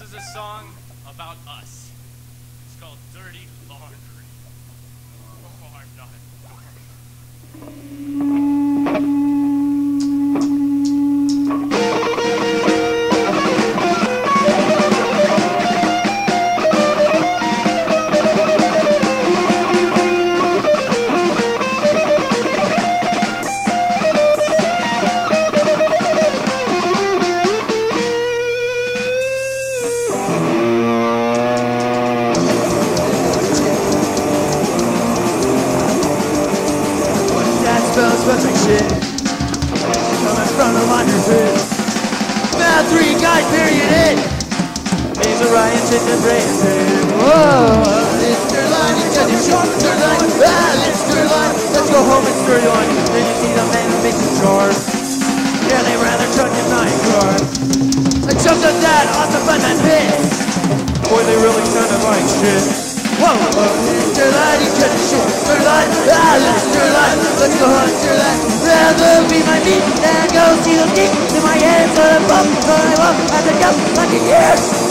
This is a song about us. It's called Dirty Smells like shit. Coming from the laundry pit. Now three guys, period it. Names are Ryan, Chit, and Brandon. Whoa, Mr. Line, you got your short, Mr. Line. Ah, Mr. Line, let's go home and stir your line. Then you see the man who makes the chores. Yeah, they rather truck in my car. I jumped on that awesome fun that pit. Boy, they really sounded like shit. Whoa, whoa, Mr. Line, you got Rather be my meat go see the deep in my head. So the bump, so I love, I think I'm fucking years.